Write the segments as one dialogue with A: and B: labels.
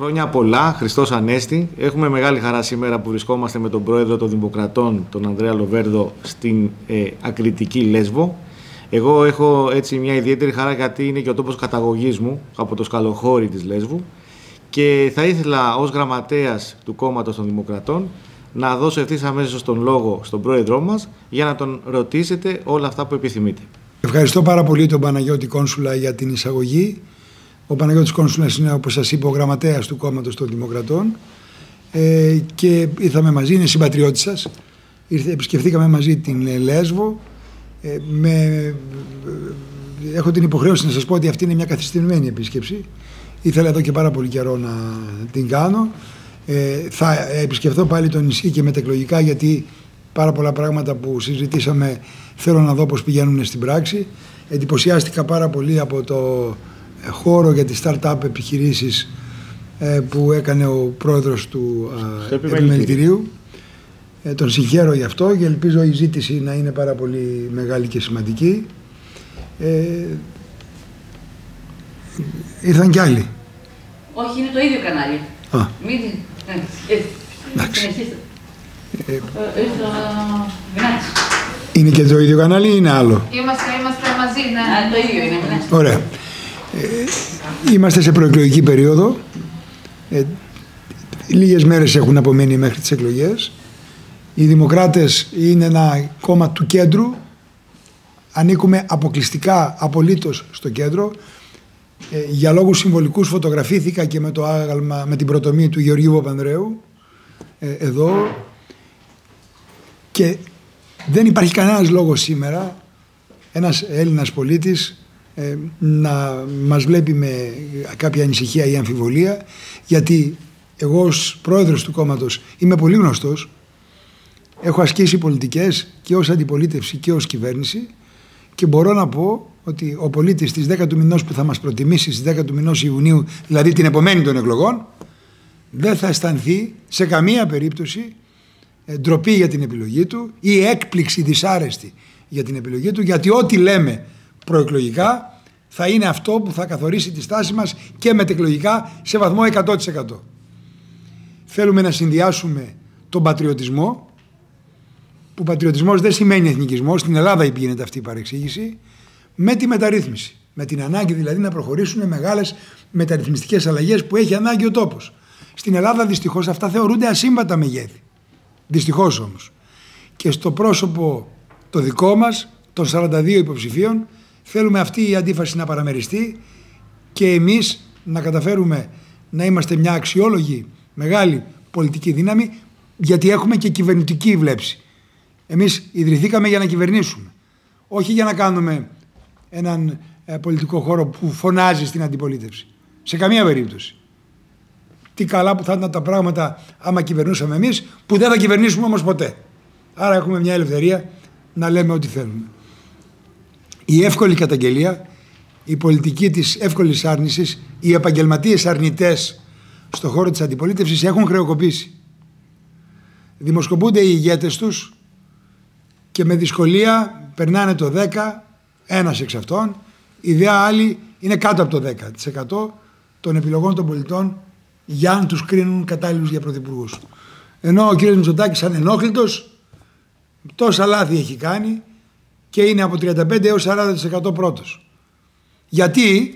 A: Χρόνια πολλά, Χριστός Ανέστη. Έχουμε μεγάλη χαρά σήμερα που βρισκόμαστε με τον πρόεδρο των Δημοκρατών, τον Ανδρέα Λοβέρδο, στην ε, ακριτική Λέσβο. Εγώ έχω έτσι μια ιδιαίτερη χαρά γιατί είναι και ο τόπος καταγωγής μου από το σκαλοχώρι της Λέσβου και θα ήθελα ως γραμματέας του κόμματος των Δημοκρατών να δώσω ευθύς αμέσως τον λόγο στον πρόεδρό μας για να τον ρωτήσετε όλα αυτά που επιθυμείτε.
B: Ευχαριστώ πάρα πολύ τον Παναγιώτη Κόνσουλα για την εισαγωγή. Ο Παναγιώτης Κόνσουλας είναι, όπως σας είπα, ο γραμματέας του κόμματος των Δημοκρατών ε, και ήρθαμε μαζί, είναι συμπατριώτης σας. Ήρθε, επισκεφθήκαμε μαζί την Λέσβο. Ε, με, έχω την υποχρέωση να σας πω ότι αυτή είναι μια καθυστερημένη επίσκεψη. Ήθελα εδώ και πάρα πολύ καιρό να την κάνω. Ε, θα επισκεφθώ πάλι το νησί και μετεκλογικά γιατί πάρα πολλά πράγματα που συζητήσαμε θέλω να δω πώς πηγαίνουν στην πράξη. Εντυπωσιάστηκα πάρα πολύ από το χώρο για τις start-up επιχειρήσεις ε, που έκανε ο πρόεδρος του επιμελητηρίου. Ε, τον συγχαίρω γι' αυτό και ελπίζω η ζήτηση να είναι πάρα πολύ μεγάλη και σημαντική. Ε, ήρθαν κι άλλοι.
C: Όχι, είναι το ίδιο κανάλι.
B: Α.
C: Μην... Ε,
B: Εντάξει.
C: Ε,
B: Είναι και το ίδιο κανάλι ή είναι άλλο;
D: Είμαστε, είμαστε μαζί, ναι.
C: Α, το ίδιο είναι. ναι.
B: Ωραία. Ε, είμαστε σε προεκλογική περίοδο. Ε, λίγες μέρες έχουν απομένει μέχρι τις εκλογές. Οι Δημοκράτες είναι ένα κόμμα του κέντρου. Ανήκουμε αποκλειστικά, απολύτως στο κέντρο. Ε, για λόγους συμβολικούς φωτογραφήθηκα και με το άγαλμα, με την πρωτομή του Γεωργίου Παπανδρέου ε, εδώ και δεν υπάρχει κανένας λόγος σήμερα ένας Έλληνας πολίτης ε, να μας βλέπει με κάποια ανησυχία ή αμφιβολία γιατί εγώ ως πρόεδρος του κόμματος είμαι πολύ γνωστός έχω ασκήσει πολιτικές και ως αντιπολίτευση και ως κυβέρνηση και μπορώ να πω ότι ο πολίτης στις 10 του μηνός που θα μας προτιμήσει στις 10 του μηνός Ιουνίου δηλαδή την επομένη των εκλογών δεν θα αισθανθεί σε καμία περίπτωση ε, ντροπή για την επιλογή του ή έκπληξη δυσάρεστη για την επιλογή του γιατί ό,τι λέμε προεκλογικά θα είναι αυτό που θα καθορίσει τη στάση μας και μετεκλογικά σε βαθμό 100%. Θέλουμε να συνδυάσουμε τον πατριωτισμό που πατριωτισμός δεν σημαίνει εθνικισμός, στην Ελλάδα γίνεται αυτή η παρεξήγηση, με τη μεταρρύθμιση. Με την ανάγκη δηλαδή να προχωρήσουν μεγάλες μεταρρυθμιστικές αλλαγές που έχει ανάγκη ο τόπος. Στην Ελλάδα δυστυχώς αυτά θεωρούνται ασύμβατα μεγέθη. Δυστυχώς όμως. Και στο πρόσωπο το δικό μας, των 42 υποψηφίων, θέλουμε αυτή η αντίφαση να παραμεριστεί και εμείς να καταφέρουμε να είμαστε μια αξιόλογη μεγάλη πολιτική δύναμη γιατί έχουμε και κυβερνητική βλέψη. Εμείς ιδρυθήκαμε για να κυβερνήσουμε. Όχι για να κάνουμε έναν ε, πολιτικό χώρο που φωνάζει στην αντιπολίτευση. Σε καμία περίπτωση. Τι καλά που θα ήταν τα πράγματα άμα κυβερνούσαμε εμείς, που δεν θα κυβερνήσουμε όμως ποτέ. Άρα έχουμε μια ελευθερία να λέμε ό,τι θέλουμε. Η εύκολη καταγγελία, η πολιτική της εύκολης άρνησης, οι επαγγελματίες αρνητές στον χώρο της αντιπολίτευσης έχουν χρεοκοπήσει. Δημοσκοπούνται οι ηγέτες τους και με δυσκολία περνάνε το 10, ένας εξ αυτών, οι δε άλλοι είναι κάτω από το 10% των επιλογών των πολιτών για αν τους κρίνουν κατάλληλους για πρωθυπουργούς. Ενώ ο κ. Μητσοτάκης ανενόχλητος τόσα λάθη έχει κάνει και είναι από 35 έως 40% πρώτος. Γιατί,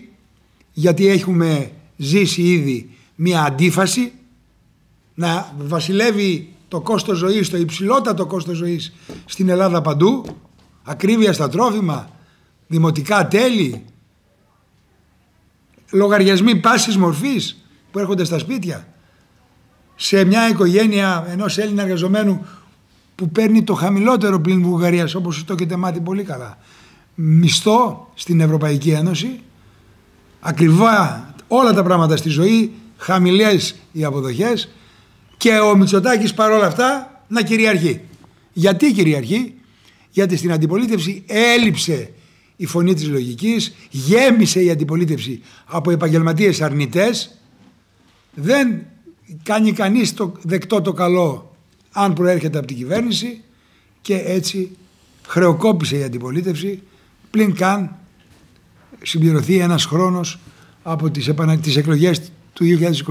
B: γιατί έχουμε ζήσει ήδη μια αντίφαση να βασιλεύει το κόστος ζωής, το υψηλότατο κόστος ζωής στην Ελλάδα παντού, ακρίβεια στα τρόφιμα, δημοτικά τέλη, λογαριασμοί πάσης μορφής που έρχονται στα σπίτια. Σε μια οικογένεια ενός Έλληνα εργαζομένου που παίρνει το χαμηλότερο πλήν Βουλγαρίας όπως το έχετε μάθει πολύ καλά μισθό στην Ευρωπαϊκή Ένωση ακριβά όλα τα πράγματα στη ζωή χαμηλές οι αποδοχές και ο Μητσοτάκης παρόλα αυτά να κυριαρχεί. Γιατί κυριαρχεί; Γιατί στην αντιπολίτευση έλειψε η φωνή της λογικής, γέμισε η αντιπολίτευση από επαγγελματίες αρνητές, δεν κάνει κανείς το δεκτό το καλό αν προέρχεται από την κυβέρνηση και έτσι χρεοκόπησε η αντιπολίτευση πλην καν συμπληρωθεί ένας χρόνος από τις, επανα... τις εκλογές του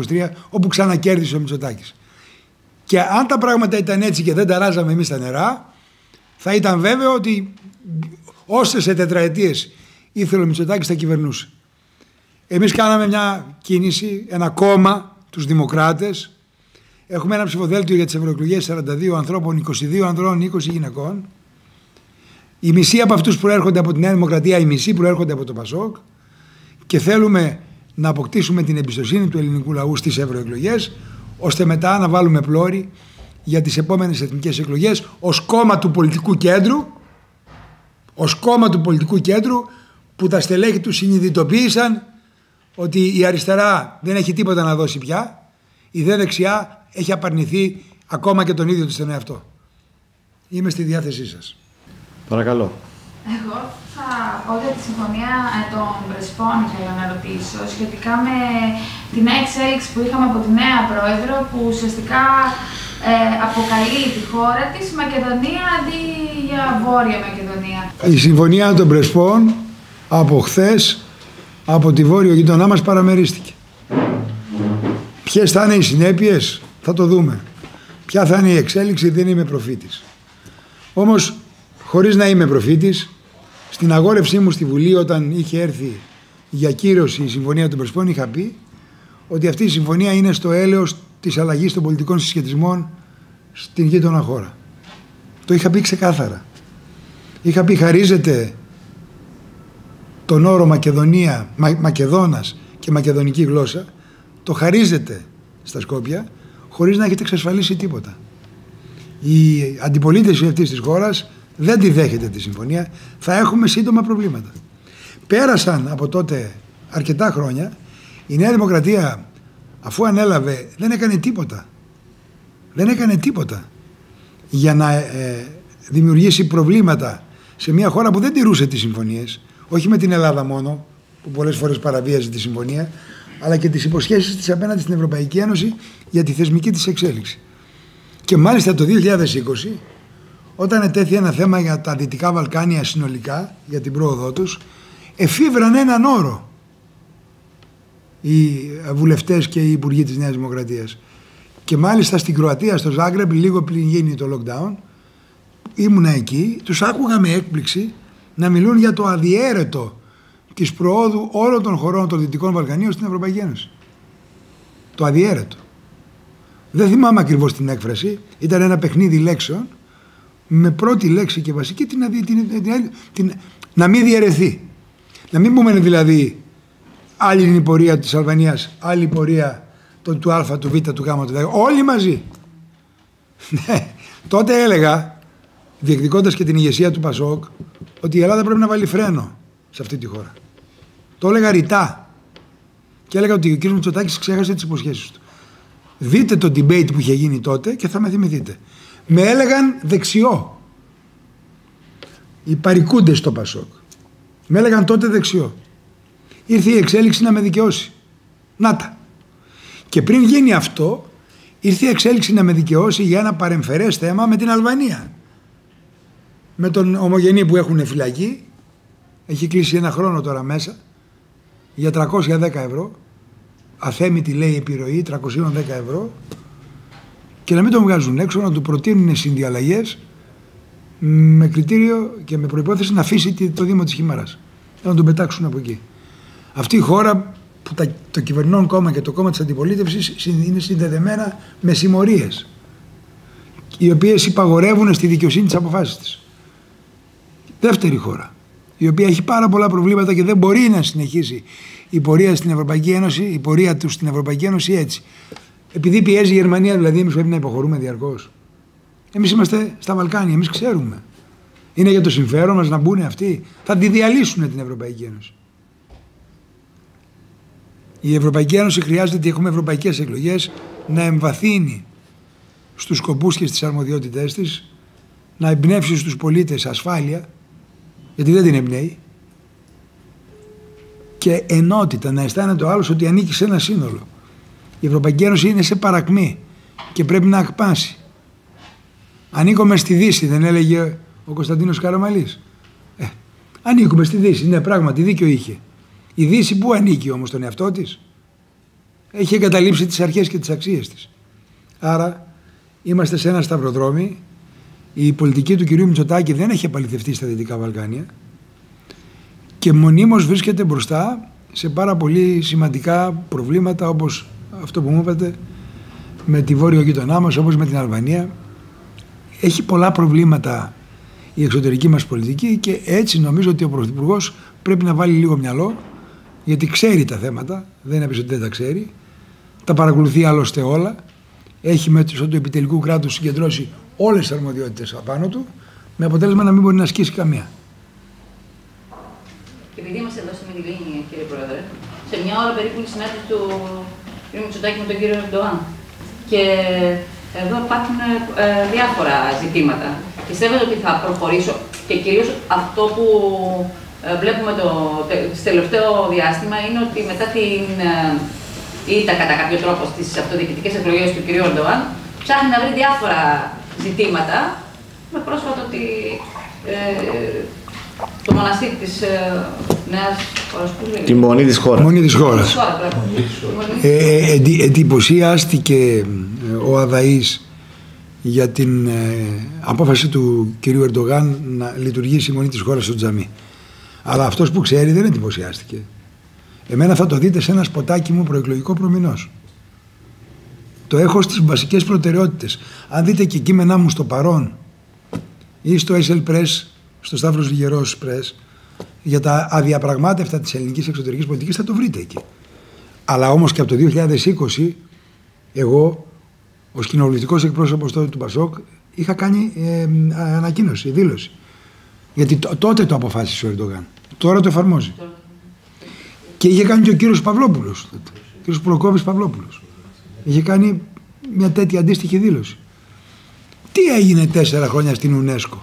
B: 2023 όπου ξανακέρδισε ο Μητσοτάκης. Και αν τα πράγματα ήταν έτσι και δεν ταράζαμε εμείς τα νερά θα ήταν βέβαιο ότι όσες σε τετραετίες ήθελε ο Μητσοτάκης θα κυβερνούσε. Εμείς κάναμε μια κίνηση, ένα κόμμα, τους Δημοκράτες. Έχουμε ένα ψηφοδέλτιο για τις ευρωεκλογές 42 ανθρώπων, 22 ανδρών, 20 γυναικών. Η μισή από αυτούς προέρχονται από τη Νέα Δημοκρατία, η μισή προέρχονται από το Πασόκ και θέλουμε να αποκτήσουμε την εμπιστοσύνη του ελληνικού λαού στις ευρωεκλογές, ώστε μετά να βάλουμε πλώρη για τις επόμενες εθνικές εκλογές ως κόμμα του πολιτικού κέντρου ως κόμμα του πολιτικού κέντρου που τα στελέχη τους συνειδητοποίησαν ότι η αριστερά δεν έχει τίποτα να δώσει πια η δε δεξιά έχει απαρνηθεί ακόμα και τον ίδιο του τον εαυτό. Είμαι στη διάθεσή σας.
A: Παρακαλώ.
D: Εγώ θα πω για τη συμφωνία ε, των Πρεσπών ήθελα να ρωτήσω σχετικά με την εξέλιξη που είχαμε από τη νέα πρόεδρο που ουσιαστικά ε, αποκαλεί τη χώρα της Μακεδονία αντί για Βόρεια Μακεδονία.
B: Η συμφωνία των Πρεσπών από χθες από τη βόρειο γειτονά μας παραμερίστηκε. Ποιες θα είναι οι συνέπειες θα το δούμε. Ποια θα είναι η εξέλιξη δεν είμαι προφήτης. Όμως χωρίς να είμαι προφήτης, στην αγόρευσή μου στη Βουλή όταν είχε έρθει για κύρωση η Συμφωνία των Πρεσπών είχα πει ότι αυτή η συμφωνία είναι στο έλεος της αλλαγής των πολιτικών συσχετισμών στην γείτονα χώρα. Το είχα πει ξεκάθαρα. Είχα πει χαρίζεται τον όρο Μακεδονία, Μα, Μακεδόνας και μακεδονική γλώσσα το χαρίζεται στα Σκόπια χωρίς να έχετε εξασφαλίσει τίποτα. Η αντιπολίτευση αυτής της χώρας δεν τη δέχεται τη συμφωνία, θα έχουμε σύντομα προβλήματα. Πέρασαν από τότε αρκετά χρόνια, η Νέα Δημοκρατία αφού ανέλαβε δεν έκανε τίποτα. Δεν έκανε τίποτα για να ε, δημιουργήσει προβλήματα σε μια χώρα που δεν τηρούσε τις συμφωνίες, όχι με την Ελλάδα μόνο, που πολλές φορές παραβίαζε τη συμφωνία, αλλά και τις υποσχέσεις της απέναντι στην Ευρωπαϊκή Ένωση για τη θεσμική της εξέλιξη. Και μάλιστα το 2020 όταν ετέθη ένα θέμα για τα Δυτικά Βαλκάνια συνολικά, για την πρόοδό τους, εφήβραν έναν όρο οι βουλευτές και οι υπουργοί της Νέας Δημοκρατίας. Και μάλιστα στην Κροατία, στο Ζάγκρεπ, λίγο πριν γίνει το lockdown, ήμουνα εκεί, τους άκουγα με έκπληξη να μιλούν για το αδιέρετο της προόδου όλων των χωρών των Δυτικών Βαλκανίων στην Ευρωπαϊκή Ένωση. Το αδιέρετο. Δεν θυμάμαι ακριβώς την έκφραση, ήταν ένα παιχνίδι λέξεων με πρώτη λέξη και βασική την, την, την, την να μην διαιρεθεί. Να μην πούμε δηλαδή άλλη είναι η πορεία της Αλβανίας, άλλη η πορεία το, του Α, του Β, του Γ, του Δ. Όλοι μαζί. Ναι. Τότε έλεγα, διεκδικώντας και την ηγεσία του Πασόκ, ότι η Ελλάδα πρέπει να βάλει φρένο σε αυτή τη χώρα. Το έλεγα ρητά. Και έλεγα ότι ο κ. Μητσοτάκης ξέχασε τις υποσχέσεις του. Δείτε το debate που είχε γίνει τότε και θα με θυμηθείτε με έλεγαν δεξιό. Οι παρικούντες στο Πασόκ. Με έλεγαν τότε δεξιό. Ήρθε η εξέλιξη να με δικαιώσει. Να τα. Και πριν γίνει αυτό, ήρθε η εξέλιξη να με δικαιώσει για ένα παρεμφερές θέμα με την Αλβανία. Με τον ομογενή που έχουν φυλακή, έχει κλείσει ένα χρόνο τώρα μέσα, για 310 ευρώ, αθέμητη λέει επιρροή, 310 ευρώ, και να μην τον βγάζουν έξω, να του προτείνουν συνδιαλλαγές με κριτήριο και με προπόθεση να αφήσει το Δήμο της Χιμαρά. Να τον πετάξουν από εκεί. Αυτή η χώρα που τα, το κυβερνών κόμμα και το κόμμα της αντιπολίτευσης είναι συνδεδεμένα με συμμορίες οι οποίες υπαγορεύουν στη δικαιοσύνη τις αποφάσεις της. Δεύτερη χώρα, η οποία έχει πάρα πολλά προβλήματα και δεν μπορεί να συνεχίσει η πορεία στην Ευρωπαϊκή Ένωση, η πορεία του στην Ευρωπαϊκή Ένωση έτσι. Επειδή πιέζει η Γερμανία, δηλαδή, εμείς πρέπει να υποχωρούμε διαρκώς. Εμείς είμαστε στα Βαλκάνια, εμείς ξέρουμε. Είναι για το συμφέρον μας να μπουν αυτοί. Θα τη διαλύσουν την Ευρωπαϊκή Ένωση. Η Ευρωπαϊκή Ένωση χρειάζεται ότι έχουμε ευρωπαϊκές εκλογές να εμβαθύνει στους σκοπούς και στις αρμοδιότητές της, να εμπνεύσει στους πολίτες ασφάλεια, γιατί δεν την εμπνέει, και ενότητα, να αισθάνεται ο άλλος ότι ανήκει σε ένα σύνολο. Η Ευρωπαϊκή Ένωση είναι σε παρακμή και πρέπει να ακπάσει. Ανήκουμε στη Δύση, δεν έλεγε ο Κωνσταντίνος Καραμαλής. Ε, ανήκουμε στη Δύση, ναι πράγματι δίκιο είχε. Η Δύση που ανήκει όμως τον εαυτό της; έχει εγκαταλείψει τις αρχές και τις αξίες της. Άρα είμαστε σε ένα σταυροδρόμι. Η πολιτική του κυρίου Μητσοτάκη δεν έχει επαληθευτεί στα Δυτικά Βαλκάνια και μονίμως βρίσκεται μπροστά σε πάρα πολύ σημαντικά προβλήματα όπως αυτό που μου είπατε με τη βόρειο γειτονά μας όπως με την Αλβανία. Έχει πολλά προβλήματα η εξωτερική μας πολιτική και έτσι νομίζω ότι ο Πρωθυπουργός πρέπει να βάλει λίγο μυαλό γιατί ξέρει τα θέματα, δεν είναι ότι δεν τα ξέρει, τα παρακολουθεί άλλωστε όλα, έχει μέσω του επιτελικού κράτους συγκεντρώσει όλες τις αρμοδιότητες απάνω του, με αποτέλεσμα να μην μπορεί να ασκήσει καμία.
C: Και επειδή είμαστε εδώ στην Μιλίνη, κύριε Πρόεδρε, σε μια ώρα περίπου η συνάντηση του κ. Μητσοτάκη με τον κύριο Ερντοάν. Και εδώ υπάρχουν ε, διάφορα ζητήματα. Πιστεύετε ότι θα προχωρήσω και κυρίως αυτό που ε, βλέπουμε το, το τελευταίο διάστημα είναι ότι μετά την ε, ήττα κατά κάποιο τρόπο στις αυτοδιοικητικές εκλογές του κ. Ερντοάν ψάχνει να βρει διάφορα ζητήματα με πρόσφατο ότι ε, το μοναστήρι της ε, Νέας χώρας που λέει.
A: Της μονή της χώρας.
B: Μονή της χώρας. Ε, ε, εντι, εντυπωσιάστηκε ε, ο Αδαής για την ε, απόφαση του κυρίου Ερντογάν να λειτουργήσει η μονή της χώρας στο τζαμί. Αλλά αυτός που ξέρει δεν εντυπωσιάστηκε. Εμένα θα το δείτε σε ένα σποτάκι μου προεκλογικό προμηνός. Το έχω στις βασικές προτεραιότητες. Αν δείτε και κείμενά μου στο παρόν ή στο SL Press στο Σταύρος Λιγερός Πρες για τα αδιαπραγμάτευτα της ελληνικής εξωτερικής πολιτικής θα το βρείτε εκεί. Αλλά όμως και από το 2020 εγώ ως κοινοβουλευτικός εκπρόσωπος τότε του Πασόκ είχα κάνει ε, ανακοίνωση, δήλωση. Γιατί τότε το αποφάσισε ο Ερντογάν. Τώρα το εφαρμόζει. Και είχε κάνει και ο κύριος Παυλόπουλος. Ο κύριος Προκόβης Παυλόπουλος. Είχε κάνει μια τέτοια αντίστοιχη δήλωση. Τι έγινε τέσσερα χρόνια στην UNESCO;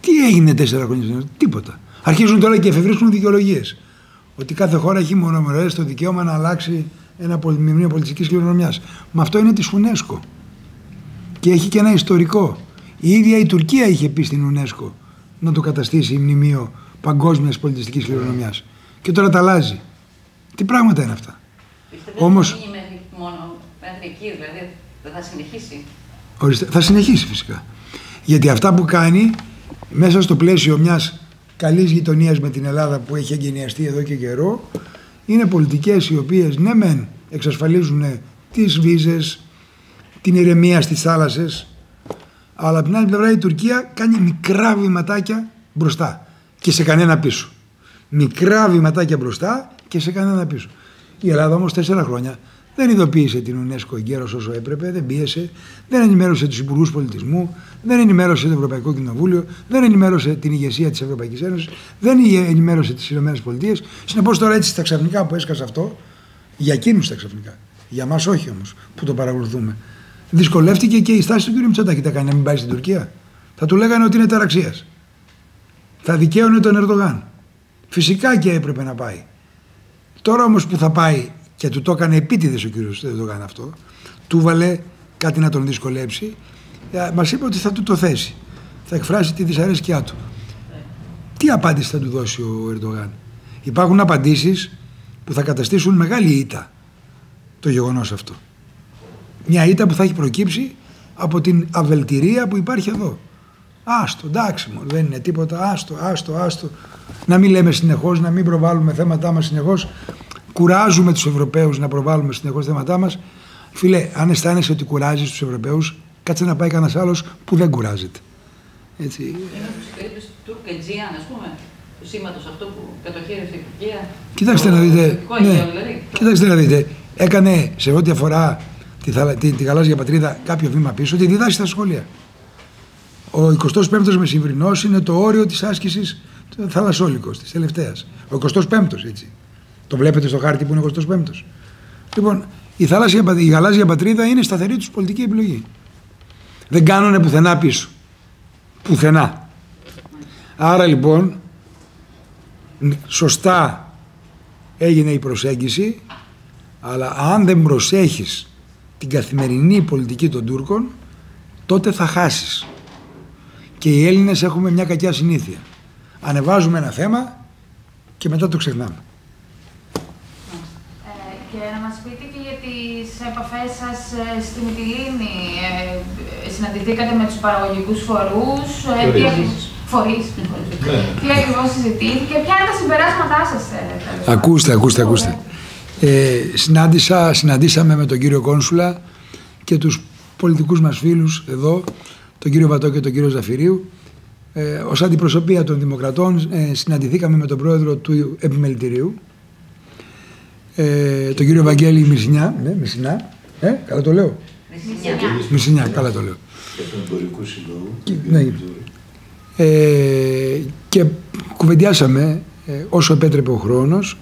B: Τι έγινε τέσσερα χρόνια Τίποτα. Αρχίζουν τώρα και εφευρίσκουν δικαιολογίες. Ότι κάθε χώρα έχει μονομερές το δικαίωμα να αλλάξει ένα μνημείο πολιτιστική κληρονομιά. Μα αυτό είναι της UNESCO. Και έχει και ένα ιστορικό. Η ίδια η Τουρκία είχε πει στην UNESCO να το καταστήσει μνημείο παγκόσμιας πολιτιστικής κληρονομιάς. Και τώρα τα αλλάζει. Τι πράγματα είναι αυτά;
C: Όμω. μόνο μέχρι εκεί, δηλαδή δεν θα συνεχίσει;
B: Ορίστε, θα συνεχίσει φυσικά. Γιατί αυτά που κάνει μέσα στο πλαίσιο μιας καλής γειτονίας με την Ελλάδα που έχει εγκαινιαστεί εδώ και καιρό είναι πολιτικές οι οποίες ναι μεν εξασφαλίζουν τις βίζες, την ηρεμία στις θάλασσες αλλά από την άλλη πλευρά η Τουρκία κάνει μικρά βηματάκια μπροστά και σε κανένα πίσω. Μικρά βηματάκια μπροστά και σε κανένα πίσω. Η Ελλάδα όμως τέσσερα χρόνια δεν ειδοποίησε την UNESCO εγκαίρως όσο έπρεπε, δεν πίεσε, δεν ενημέρωσε τους υπουργούς πολιτισμού, δεν ενημέρωσε το Ευρωπαϊκό Κοινοβούλιο, δεν ενημέρωσε την ηγεσία της Ευρωπαϊκής Ένωσης, δεν ενημέρωσε τις ΗΠΑ. Συνεπώς τώρα έτσι στα ξαφνικά που έσκασε αυτό, για εκείνους τα ξαφνικά. Για μας όχι όμως που το παρακολουθούμε. Δυσκολεύτηκε και η στάση του κ. Μητσοτάκη. Τα κάνει να μην πάει στην Τουρκία; Θα του λέγανε ότι είναι ταραξίας. Θα δικαίωνε τον Ερντογάν. Φυσικά και έπρεπε να πάει. Τώρα όμως που θα πάει και του το έκανε επίτηδες ο κύριος δεν το έκανε αυτό, του βάλε κάτι να τον δυσκολέψει, ε, μας είπε ότι θα του το θέσει. Θα εκφράσει τη δυσαρέσκειά του. Τι απάντηση θα του δώσει ο Ερντογάν; Υπάρχουν απαντήσεις που θα καταστήσουν μεγάλη ήττα το γεγονός αυτό. Μια ήττα που θα έχει προκύψει από την αβελτηρία που υπάρχει εδώ. Άστο, εντάξει μου, δεν είναι τίποτα, άστο, άστο, άστο. Να μην λέμε συνεχώς, να μην προβάλλουμε θέματά μας συνεχώς κουράζουμε τους Ευρωπαίους να προβάλλουμε συνεχώς θέματά μας. Φίλε, αν αισθάνεσαι ότι κουράζεις τους Ευρωπαίους, κάτσε να πάει κανένας άλλος που δεν κουράζεται. Έτσι.
C: Είναι περίπτωση του Τουρκετζίαν, ας πούμε, του σήματος αυτό που κατοχύρευσε η Τουρκία.
B: Κοιτάξτε να δείτε. Ναι, δηλαδή. Κοιτάξτε να δείτε. Έκανε σε ό,τι αφορά τη, τη, τη γαλάζια πατρίδα κάποιο βήμα πίσω, τη διδάσει στα σχολεία. Ο 25ο μεσημβρινό είναι το όριο της άσκησης θαλασσόλικος της τελευταίας. Ο 25ο έτσι. Το βλέπετε στο χάρτη που είναι 25ο. Λοιπόν, η, θαλάσσια, η γαλάζια πατρίδα είναι σταθερή τους πολιτική επιλογή. Δεν κάνουν πουθενά πίσω. Πουθενά. Άρα λοιπόν, σωστά έγινε η προσέγγιση, αλλά αν δεν προσέχεις την καθημερινή πολιτική των Τούρκων, τότε θα χάσεις. Και οι Έλληνες έχουμε μια κακιά συνήθεια. Ανεβάζουμε ένα θέμα και μετά το ξεχνάμε.
D: και να μας πείτε και για τις επαφές σας ε, στη Μυτιλίνη. Ε, συναντηθήκατε με τους παραγωγικούς φορούς, ε, τι ακριβώς- φορείς,
E: Ναι.
D: τι ακριβώς συζητήθηκε, ποια είναι τα συμπεράσματά σας. ε, τέλος πάντων.
B: Ακούστε, ακούστε, ακούστε. Ε, συνάντησα, συναντήσαμε με τον κύριο Κόνσουλα και τους πολιτικούς μας φίλους εδώ, τον κύριο Βατό και τον κύριο Ζαφυρίου. Ε, ως αντιπροσωπεία των Δημοκρατών ε, συναντηθήκαμε με τον πρόεδρο του Επιμελητηρίου, ε, τον κύριο Βαγγέλη Μισινιά. Ναι, Μισινά. Ε, καλά το λέω. Μισινιά, καλά το λέω.
E: Και του εμπορικού συλλόγου.
B: Και- ναι. Ε, και κουβεντιάσαμε ε, όσο επέτρεπε ο χρόνος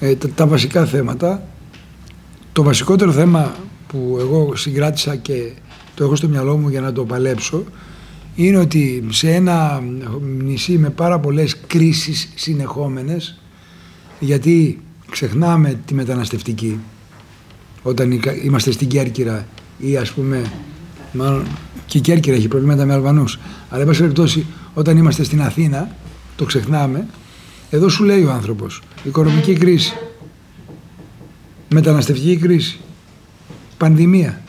B: ε, τα, τα βασικά θέματα. Το βασικότερο θέμα που εγώ συγκράτησα και το έχω στο μυαλό μου για να το παλέψω είναι ότι σε ένα νησί με πάρα πολλές κρίσεις συνεχόμενες γιατί ξεχνάμε τη μεταναστευτική όταν η- είμαστε στην Κέρκυρα ή ας πούμε μάλλον και η Κέρκυρα έχει προβλήματα με Αλβανούς αλλά εν πάση περιπτώσει όταν είμαστε στην Αθήνα το ξεχνάμε εδώ σου λέει ο άνθρωπος οικονομική κρίση μεταναστευτική κρίση πανδημία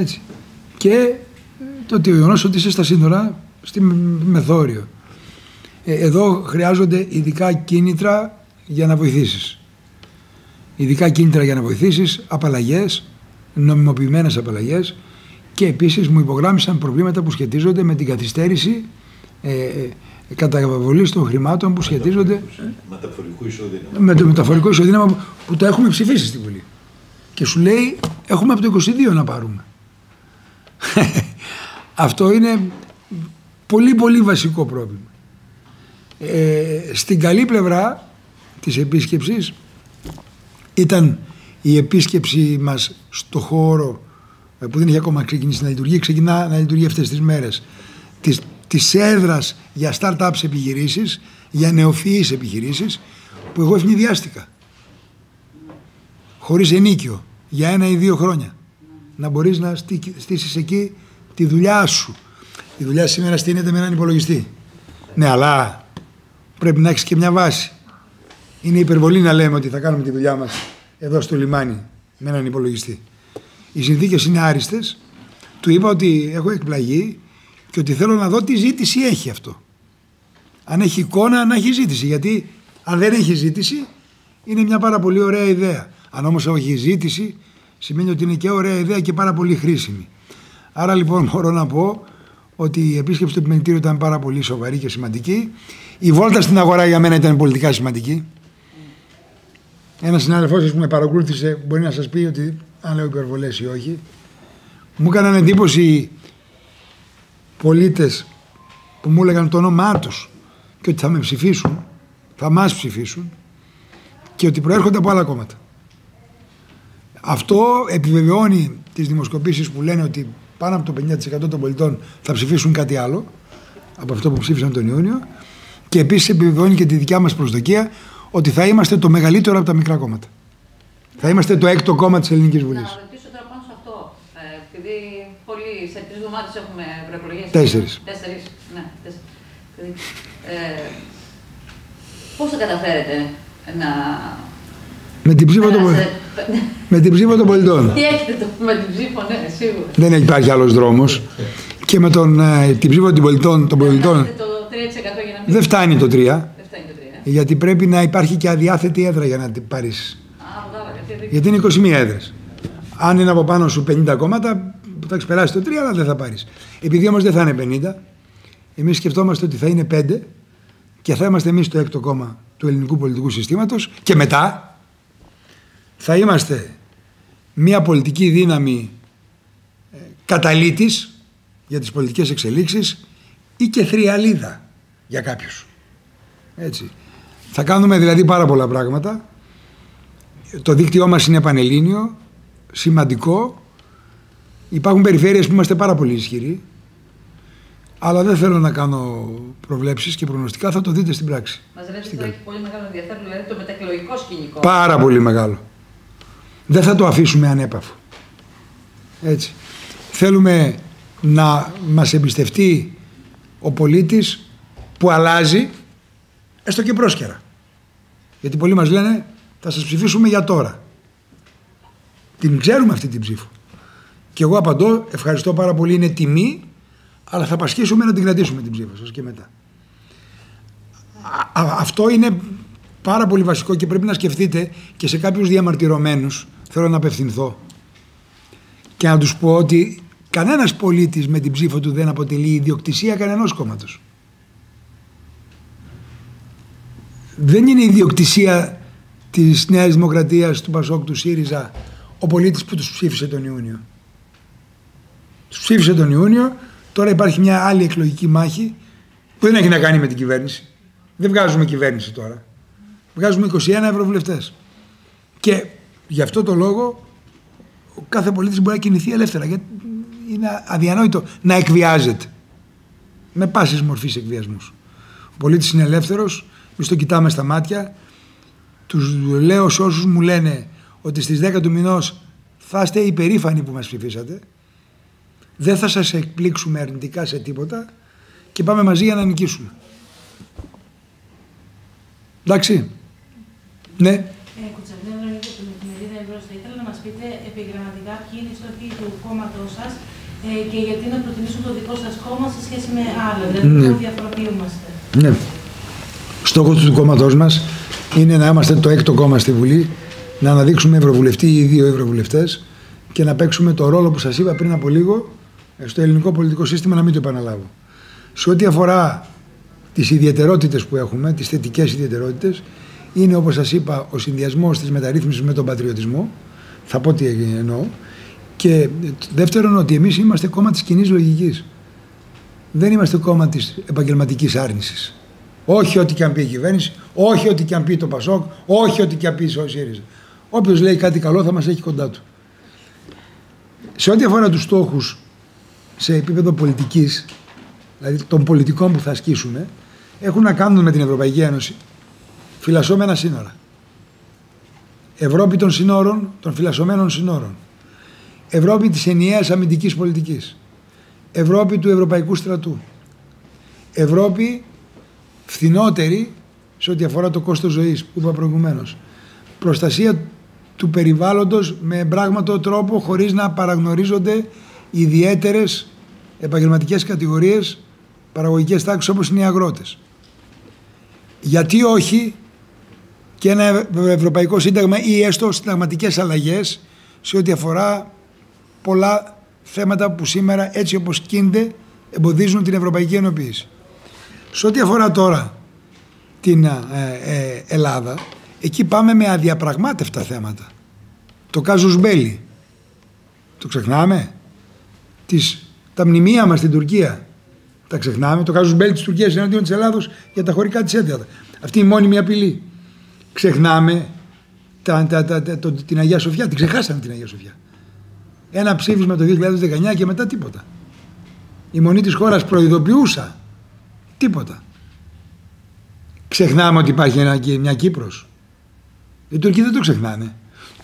B: έτσι και ε, το γεγονός ότι είσαι στα σύνορα στη μ- μεθόριο Ε, εδώ χρειάζονται ειδικά κίνητρα για να βοηθήσεις ειδικά κίνητρα για να βοηθήσεις, απαλλαγές, νομιμοποιημένες απαλλαγές και επίσης μου υπογράμμισαν προβλήματα που σχετίζονται με την καθυστέρηση ε, ε, καταβολής των χρημάτων που σχετίζονται
E: Μεταφορικού εισόδημα.
B: με το μεταφορικό ισοδύναμα που- που το έχουμε ψηφίσει στην Βουλή. Και σου λέει έχουμε από το 22 να πάρουμε. Αυτό είναι πολύ πολύ βασικό πρόβλημα. Ε, στην καλή πλευρά της επίσκεψης ήταν η επίσκεψη μας στο χώρο ε, που δεν είχε ακόμα ξεκινήσει να λειτουργεί, ξεκινά να λειτουργεί αυτές τις μέρες της, της έδρας για startups επιχειρήσεις, για νεοφυείς επιχειρήσεις που εγώ ευνηδιάστηκα χωρίς ενίκιο για ένα ή δύο χρόνια να μπορείς να στεί- στήσεις εκεί τη δουλειά σου η δουλειά σήμερα στείνεται με έναν υπολογιστή ναι αλλά πρέπει να έχεις και μια βάση είναι υπερβολή να λέμε ότι θα κάνουμε τη δουλειά μας εδώ στο λιμάνι με έναν υπολογιστή. Οι συνθήκες είναι άριστες. Του είπα ότι έχω εκπλαγεί και ότι θέλω να δω τι ζήτηση έχει αυτό. Αν έχει εικόνα να έχει ζήτηση. Γιατί αν δεν έχει ζήτηση είναι μια πάρα πολύ ωραία ιδέα. Αν όμως έχει ζήτηση σημαίνει ότι είναι και ωραία ιδέα και πάρα πολύ χρήσιμη. Άρα λοιπόν μπορώ να πω ότι η επίσκεψη του επιμελητήριου ήταν πάρα πολύ σοβαρή και σημαντική. Η βόλτα στην αγορά για μένα ήταν πολιτικά σημαντική. Ένας συνάδελφός σας που με παρακολούθησε μπορεί να σας πει ότι αν λέω υπερβολές ή όχι. Μου έκαναν εντύπωση πολίτες που μου έλεγαν το όνομά τους και ότι θα με ψηφίσουν, θα μας ψηφίσουν και ότι προέρχονται από άλλα κόμματα. Αυτό επιβεβαιώνει τις δημοσκοπήσεις που λένε ότι πάνω από το 50% των πολιτών θα ψηφίσουν κάτι άλλο από αυτό που ψήφισαν τον Ιούνιο και επίσης επιβεβαιώνει και τη δικιά μας προσδοκία ότι θα είμαστε το μεγαλύτερο από τα μικρά κόμματα. Θα είμαστε το έκτο κόμμα της Ελληνικής
C: Να
B: Βουλής.
C: ρωτήσω τώρα πάνω σε αυτό. Ε, επειδή πολύ, σε τρεις εβδομάδε έχουμε ευρωεκλογές.
B: Τέσσερις.
C: Τέσσερις. Ναι, τέσσερις. Δηλαδή, Ε, Πώς θα καταφέρετε να.
B: Με την ψήφο των,
C: να
B: πολ-
C: σε-
B: με την ψήφο των πολιτών.
C: Τι έχετε το, με την ψήφο, ναι, σίγουρα.
B: Δεν υπάρχει άλλος δρόμος. Και με τον, ε, την ψήφο των πολιτών, των πολιτών
C: Έχετε το 3% για να μην.
B: δεν φτάνει το 3.
C: Δεν φτάνει το 3.
B: Γιατί πρέπει να υπάρχει και αδιάθετη έδρα για να την πάρεις.
C: Α, μπράβο, γιατί δεν-
B: Γιατί είναι 21 έδρες. Αν είναι από πάνω σου 50 κόμματα, που θα ξεπεράσει το 3, αλλά δεν θα πάρεις. Επειδή όμως δεν θα είναι 50, εμείς σκεφτόμαστε ότι θα είναι 5 και θα είμαστε εμείς το έκτο κόμμα του ελληνικού πολιτικού συστήματος και μετά θα είμαστε μια πολιτική δύναμη ε, καταλήτης για τις πολιτικές εξελίξεις ή και θριαλίδα για κάποιους. Έτσι. Θα κάνουμε δηλαδή πάρα πολλά πράγματα. Το δίκτυό μας είναι πανελλήνιο, σημαντικό. Υπάρχουν περιφέρειες που είμαστε πάρα πολύ ισχυροί. Αλλά δεν θέλω να κάνω προβλέψεις και προγνωστικά, θα το δείτε στην πράξη.
C: Μας λέτε ότι θα έχει πολύ μεγάλο ενδιαφέρον, δηλαδή το μετακλογικό σκηνικό.
B: Πάρα πολύ μεγάλο. Δεν θα το αφήσουμε ανέπαφο. Έτσι. Θέλουμε να μας εμπιστευτεί ο πολίτης που αλλάζει, έστω και πρόσκαιρα. Γιατί πολλοί μας λένε θα σας ψηφίσουμε για τώρα. Την ξέρουμε αυτή την ψήφο. Και εγώ απαντώ, ευχαριστώ πάρα πολύ, είναι τιμή, αλλά θα πασχίσουμε να την κρατήσουμε την ψήφο σας και μετά. αυτό είναι πάρα πολύ βασικό και πρέπει να σκεφτείτε και σε κάποιους διαμαρτυρωμένους, θέλω να απευθυνθώ και να τους πω ότι κανένας πολίτης με την ψήφο του δεν αποτελεί ιδιοκτησία κανενός κόμματος. Δεν είναι ιδιοκτησία της Νέας Δημοκρατίας, του Πασόκ, του ΣΥΡΙΖΑ ο πολίτης που τους ψήφισε τον Ιούνιο. Τους ψήφισε τον Ιούνιο, τώρα υπάρχει μια άλλη εκλογική μάχη που δεν έχει να κάνει με την κυβέρνηση. Δεν βγάζουμε κυβέρνηση τώρα. Βγάζουμε 21 ευρωβουλευτές. Και γι' αυτό το λόγο ο κάθε πολίτης μπορεί να κινηθεί ελεύθερα. Γιατί είναι αδιανόητο να εκβιάζεται. Με πάσης μορφής εκβιασμούς. Ο πολίτης είναι ελεύθερος, εμείς το κοιτάμε στα μάτια. Τους λέω σε όσους μου λένε ότι στις 10 του μηνός θα είστε υπερήφανοι που μας ψηφίσατε. Δεν θα σας εκπλήξουμε αρνητικά σε τίποτα και πάμε μαζί για να νικήσουμε. Εντάξει. Ναι.
F: Ε, Κουτσαβιάδρο, με την εφημερίδα Εμπρός, θα ήθελα να μας πείτε επιγραμματικά ποιοι είναι οι στόχοι του κόμματός σας ε, και γιατί να προτιμήσουν το δικό σας κόμμα σε σχέση με άλλα, δηλαδή ναι. πού διαφοροποιούμαστε.
B: Ναι. Στόχος του κόμματός μας είναι να είμαστε το έκτο κόμμα στη Βουλή, να αναδείξουμε ευρωβουλευτή ή δύο ευρωβουλευτές και να παίξουμε το ρόλο που σας είπα πριν από λίγο στο ελληνικό πολιτικό σύστημα, να μην το επαναλάβω. Σε ό,τι αφορά τις ιδιαιτερότητες που έχουμε, τις θετικές ιδιαιτερότητες, είναι όπως σας είπα ο συνδυασμός της μεταρρύθμισης με τον πατριωτισμό. Θα πω τι εννοώ. Και δεύτερον, ότι εμείς είμαστε κόμμα της κοινής λογικής. Δεν είμαστε κόμμα της επαγγελματικής άρνησης. Όχι ό,τι και αν πει η κυβέρνηση, όχι ό,τι και αν πει το Πασόκ, όχι ό,τι και αν πει ο ΣΥΡΙΖΑ. Όποιος λέει κάτι καλό θα μας έχει κοντά του. Σε ό,τι αφορά τους στόχους σε επίπεδο πολιτικής, δηλαδή των πολιτικών που θα ασκήσουμε, έχουν να κάνουν με την Ευρωπαϊκή Ένωση φυλασσόμενα σύνορα. Ευρώπη των συνόρων, των φυλασσομένων συνόρων. Ευρώπη της ενιαίας αμυντικής πολιτικής. Ευρώπη του Ευρωπαϊκού στρατού. Ευρώπη φθηνότερη σε ό,τι αφορά το κόστος ζωής που είπα προηγουμένως. Προστασία του περιβάλλοντος με πράγματο τρόπο χωρίς να παραγνωρίζονται ιδιαίτερες επαγγελματικές κατηγορίες παραγωγικές τάξεις όπως είναι οι αγρότες. Γιατί όχι και ένα ευρωπαϊκό σύνταγμα ή έστω συνταγματικές αλλαγές σε ό,τι αφορά πολλά θέματα που σήμερα έτσι όπως κίνται εμποδίζουν την ευρωπαϊκή ενοποίηση. Σε ό,τι αφορά τώρα την ε, ε, Ελλάδα, εκεί πάμε με αδιαπραγμάτευτα θέματα. Το κάζους μπέλι. Το ξεχνάμε; Τις, τα μνημεία μας στην Τουρκία. Τα ξεχνάμε; Το κάζους μπέλι της Τουρκίας εναντίον της Ελλάδος για τα χωρικά της έντατα. Αυτή η μόνιμη απειλή. Ξεχνάμε τα, τα, τα, το, την Αγία Σοφιά. Την ξεχάσαμε την Αγία Σοφιά. Ένα ψήφισμα το 2019 και μετά τίποτα. Η μονή της χώρας προειδοποιούσα Τίποτα. Ξεχνάμε ότι υπάρχει μια Κύπρος. Οι Τουρκοί δεν το ξεχνάνε.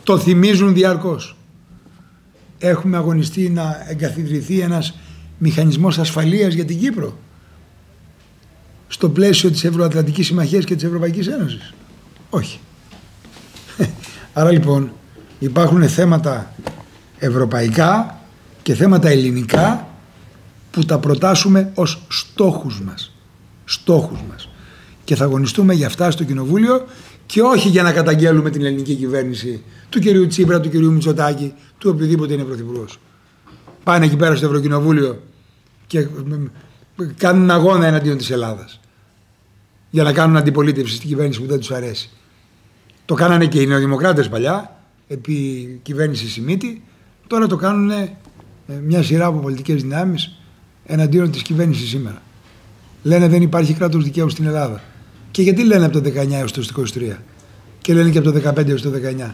B: Το θυμίζουν διαρκώς. Έχουμε αγωνιστεί να εγκαθιδρυθεί ένας μηχανισμός ασφαλείας για την Κύπρο στο πλαίσιο της Ευρωατλαντικής Συμμαχίας και της Ευρωπαϊκής Ένωσης. Όχι. Άρα λοιπόν υπάρχουν θέματα ευρωπαϊκά και θέματα ελληνικά που τα προτάσουμε ως στόχους μας στόχους μας. Και θα αγωνιστούμε για αυτά στο Κοινοβούλιο και όχι για να καταγγέλουμε την ελληνική κυβέρνηση του κυρίου Τσίπρα, του κυρίου Μητσοτάκη, του οποιοδήποτε είναι πρωθυπουργός. Πάνε εκεί πέρα στο Ευρωκοινοβούλιο και κάνουν αγώνα εναντίον της Ελλάδας για να κάνουν αντιπολίτευση στην κυβέρνηση που δεν τους αρέσει. Το κάνανε και οι νεοδημοκράτες παλιά, επί κυβέρνηση Σιμίτη, τώρα το κάνουν ε, μια σειρά από πολιτικές δυνάμεις εναντίον της κυβέρνησης σήμερα. Λένε δεν υπάρχει κράτος δικαίου στην Ελλάδα. Και γιατί λένε από το 19 έως το 23 και λένε και από το 15 έως το 19.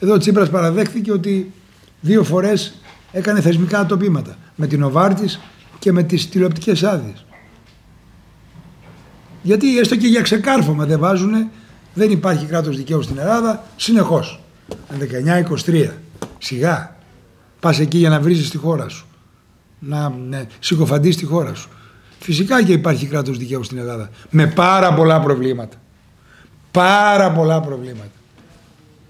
B: Εδώ ο Τσίπρας παραδέχθηκε ότι δύο φορές έκανε θεσμικά ατοπήματα με την Οβάρτης και με τις τηλεοπτικές άδειες. Γιατί έστω και για ξεκάρφωμα δεν βάζουν, δεν υπάρχει κράτος δικαίου στην Ελλάδα, συνεχώς. 19-23, σιγά, πας εκεί για να βρίζεις τη χώρα σου, να ναι, συκοφαντείς τη χώρα σου. Φυσικά και υπάρχει κράτος δικαίου στην Ελλάδα. Με πάρα πολλά προβλήματα. Πάρα πολλά προβλήματα.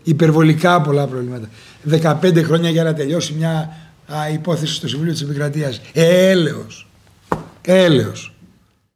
B: υπερβολικά πολλά προβλήματα. 15 χρόνια για να τελειώσει μια α, υπόθεση στο Συμβούλιο της Επικρατείας. Έλεος. Έλεος.